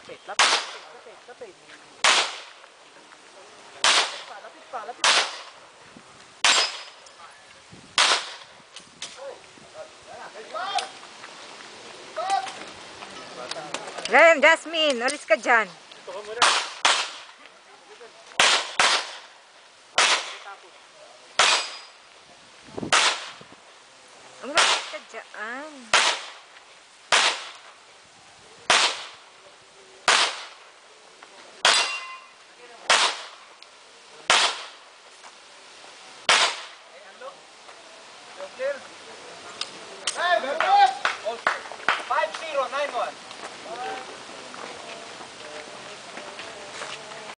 Lapit. Lapit pa, lapit pa, lapit pa. Ngayon, Jasmine, alis ka dyan. Ito ka muna. Umalis ka dyan. Kid.